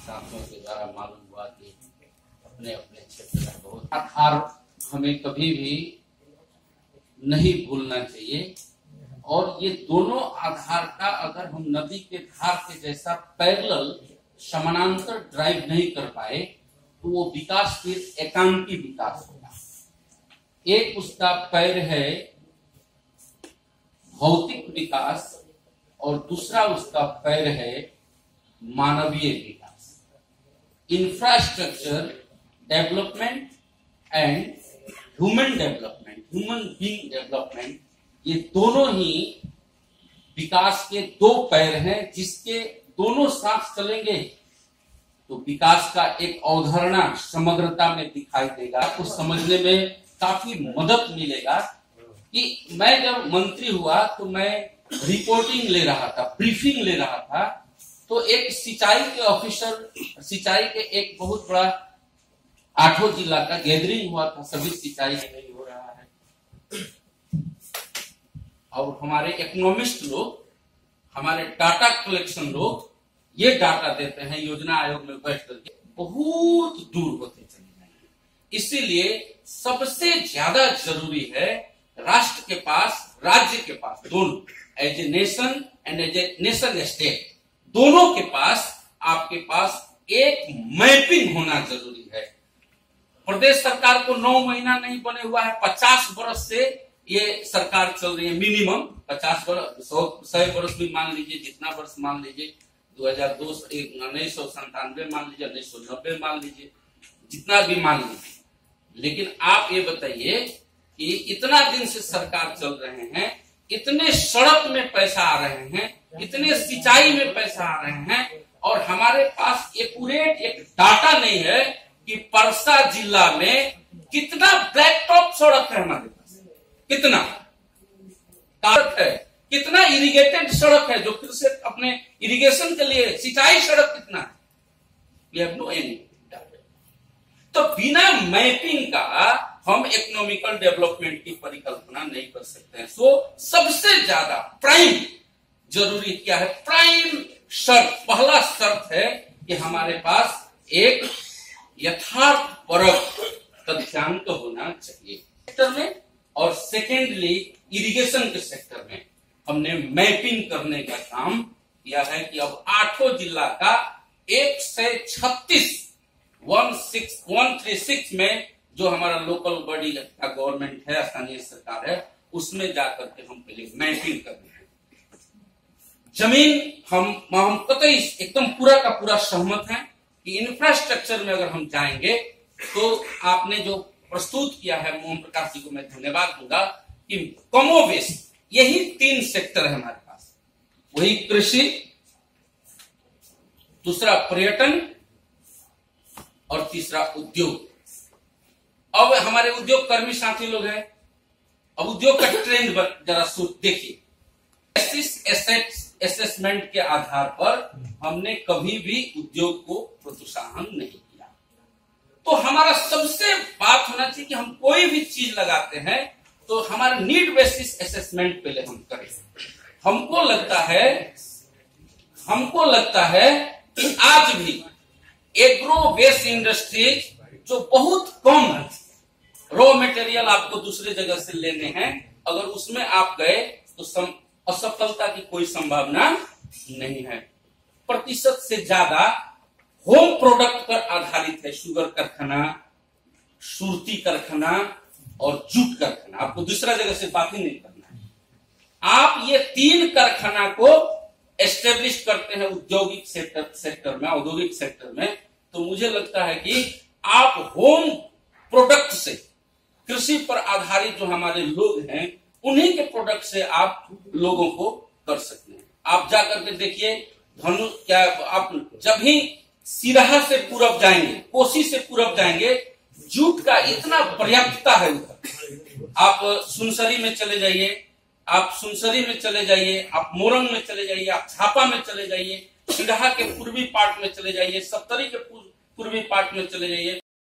साथियों के द्वारा मालूम हुआ कि अपने अपने क्षेत्र में बहुत आधार हमें कभी भी नहीं भूलना चाहिए। और ये दोनों आधार का अगर हम नदी के धार के जैसा पैरेलल समानांतर ड्राइव नहीं कर पाए तो वो विकास फिर एकांकी विकास होगा। एक उसका पैर है भौतिक विकास और दूसरा उसका पैर है मानवीय विकास। Infrastructure development and human development human being development ये दोनों ही विकास के दो पैर हैं जिसके दोनों साथ चलेंगे। तो विकास का एक अवधारणा समग्रता में दिखाई देगा कुछ समझने में काफ़ी मदद मिलेगा कि मैं जब मंत्री हुआ तो मैं रिपोर्टिंग ले रहा था ब्रीफिंग ले रहा था तो एक सिंचाई के ऑफिसर, सिंचाई के एक बहुत बड़ा आठों जिला का गैदरिंग हुआ था, सभी सिंचाई नहीं हो रहा है। और हमारे इकोनॉमिस्ट लोग, हमारे डाटा कलेक्शन लोग, ये डाटा देते हैं, योजना आयोग में बैठ करके। बहुत दूर होते चले जाएँगे। इसीलिए सबसे ज़्यादा ज़रूरी है राष्ट्र के पास, राज्य के पास दोनों as a nation and as a nation state दोनों के पास, आपके पास एक मैपिंग होना ज़रूरी है। प्रदेश सरकार को नौ महीना नहीं बने हुआ है, पचास वर्ष से ये सरकार चल रही है मिनिमम पचास वर्ष सौ वर्ष भी मान लीजिए, जितना वर्ष मान लीजिए, दो हज़ार दो उन्नीस सौ संतानवे मान लीजिए, उन्नीस सौ नब्बे मान लीजिए, जितना भी मान लीजिए। लेकिन आप ये बताइए कि इतना दिन से सरकार चल रहे हैं इतने सड़क में पैसा आ रहे हैं, इतने सिंचाई में पैसा आ रहे हैं, और हमारे पास एक्यूरेट एक डाटा नहीं है कि परसा जिला में कितना ब्लैक टॉप सड़क है हमारे पास। कितना? सड़क है। कितना इरिगेटेड सड़क है, जो फिर से अपने इरिगेशन के लिए सिंचाई सड़क कितना है? वी हैव नो एनी तो बिना मैपिंग का हम इकोनॉमिकल डेवलपमेंट की परिकल्पना नहीं कर सकते हैं। सो so, सबसे ज़्यादा प्राइम ज़रूरी क्या है? प्राइम शर्त पहला शर्त है कि हमारे पास एक यथार्थ परक तथ्यांक होना चाहिए। सेक्टर में और सेकेंडली इरिगेशन के सेक्टर में हमने मैपिंग करने का काम किया है कि अब आठों जिला का एक से छत्तीस one six one three six में जो हमारा लोकल बॉडी का गवर्नमेंट है, स्थानीय सरकार है, उसमें जाकर के हम पहले मैपिंग कर रहे हैं। ज़मीन हम हम कतई एकदम पूरा का पूरा सहमत है कि इंफ्रास्ट्रक्चर में अगर हम जाएँगे तो आपने जो प्रस्तुत किया है, मोहन प्रकाश जी को मैं धन्यवाद दूँगा कि कमोवेश यही तीन सेक्टर है हमारे पास। वही कृषि, दूसरा पर्यटन और तीसरा उद्योग। अब हमारे उद्योग कर्मी साथी लोग हैं। अब उद्योग का ट्रेंड जरा देखिए। असेसमेंट के आधार पर हमने कभी भी उद्योग को प्रोत्साहन नहीं किया। तो हमारा सबसे बात होना चाहिए कि हम कोई भी चीज़ लगाते हैं तो हमारा नीड बेसिस असेसमेंट पहले हम करें। हमको लगता है हमको लगता है कि आज भी एग्रो वेस्ट इंडस्ट्रीज़ जो बहुत कम रॉ मटेरियल आपको दूसरे जगह से लेने हैं। अगर उसमें आप गए तो असफलता की कोई संभावना नहीं है। प्रतिशत से ज़्यादा होम प्रोडक्ट पर आधारित है। शुगर कारखाना, सुरती कारखाना और जूट कारखाना। आपको दूसरा जगह से बात ही नहीं करना है। आप ये तीन कारखाना को एस्टेब्लिश करते हैं औद्योगिक सेक्टर सेक्टर में, औद्योगिक सेक्टर में। तो मुझे लगता है कि आप होम प्रोडक्ट से कृषि पर आधारित जो हमारे लोग हैं, उन्हीं के प्रोडक्ट से आप लोगों को कर सकते हैं। आप जाकर के देखिए, धनु क्या, आप जब ही सिराहा से पूरब जाएँगे, कोसी से पूरब जाएँगे, जूट का इतना पर्याप्तता है उधर। आप सुनसरी में चले जाइए, आप सुनसरी में चले जाइए, आप मोरंग में चले जाइए, आप छापा में चले जाइए, सिराहा के पूर्वी पार्ट में चले जाइए, सप्तरी के पूर्वी पार्ट में चले जाइए